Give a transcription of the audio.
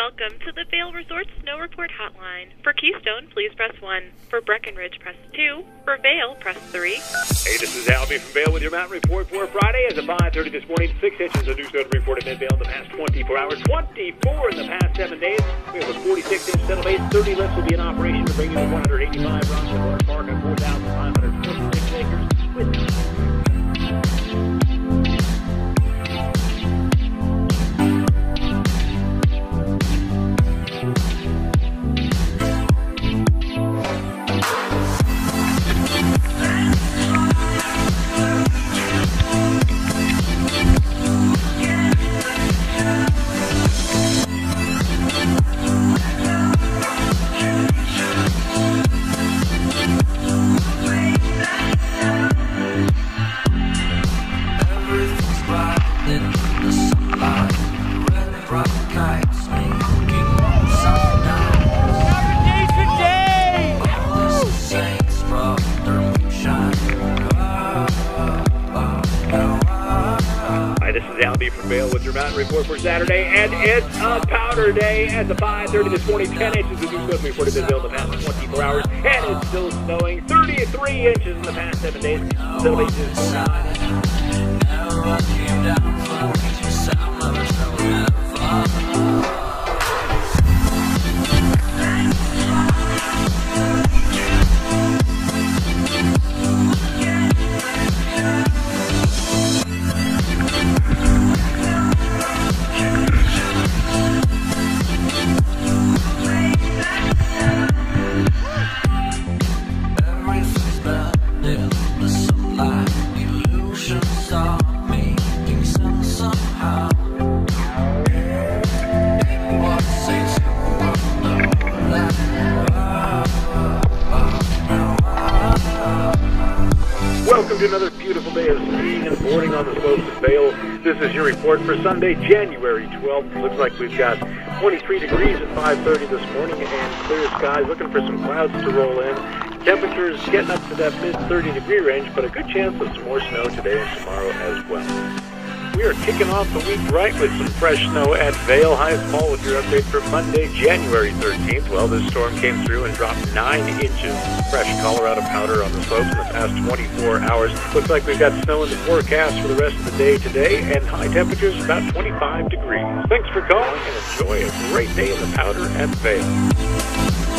Welcome to the Vail Resort Snow Report Hotline. For Keystone, please press 1. For Breckenridge, press 2. For Vail, press 3. Hey, this is Albie from Vail with your mountain report for Friday. As of 5.30 this morning, 6 inches of new snow reported in Vail in the past 24 hours, 24 in the past 7 days. We have a 46-inch settle base. 30 lifts will be in operation to bring you to 185 runs at Lawrence Park on 4,526 acres. With report for Saturday, and it's a powder day at the 5:30 this morning. 10 inches of new snow reported in the past 24 hours, and it's still snowing. 33 inches in the past seven days. Settle base Welcome to another beautiful day of skiing and boarding on the slopes of Vail. This is your report for Sunday, January 12th. Looks like we've got 23 degrees at 5:30 this morning and clear skies. Looking for some clouds to roll in. Temperatures getting up to that mid 30 degree range, but a good chance of some more snow today and tomorrow as well. We are kicking off the week right with some fresh snow at Vail High Small with your update for Monday, January 13th. Well, this storm came through and dropped 9 inches of fresh Colorado powder on the slopes in the past 24 hours. Looks like we've got snow in the forecast for the rest of the day today and high temperatures about 25 degrees. Thanks for calling and enjoy a great day in the powder at Vail.